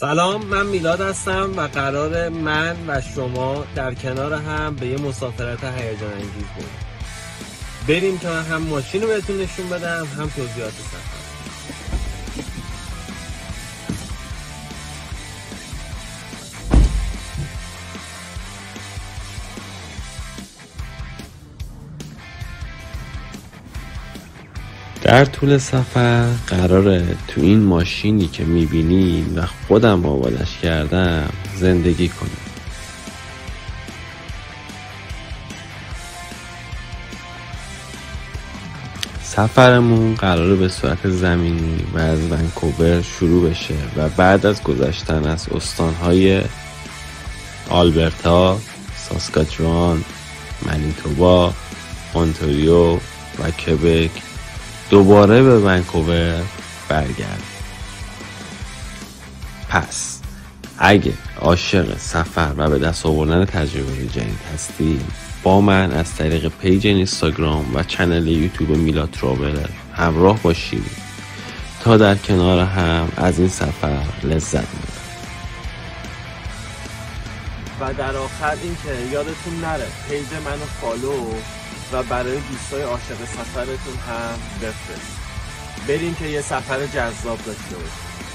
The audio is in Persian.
سلام من میلاد هستم و قرار من و شما در کنار هم به یه مسافرت هیجان انگیز بریم. بریم من هم ماشین رو بهتون نشون بدم هم توضیحات سفر. در طول سفر قراره تو این ماشینی که می‌بینیم و خودم آبادش کردم زندگی کنیم. سفرمون قراره به صورت زمینی و از ونکوور شروع بشه و بعد از گذشتن از استانهای آلبرتا، ساسکاچوان، منیتوبا، اونتاریو و کبک دوباره به ونکوور برگردم. پس اگه عاشق سفر و به دست آوردن تجربه جدید هستی با من از طریق پیج اینستاگرام و channel یوتیوب میلا traveler همراه باشید تا در کنار هم از این سفر لذت ببرید. و در آخر این که یادتون نره پیج منو follow و برای دوستای عاشق سفرتون هم بفرست بریم که یه سفر جذاب داشته باشیم.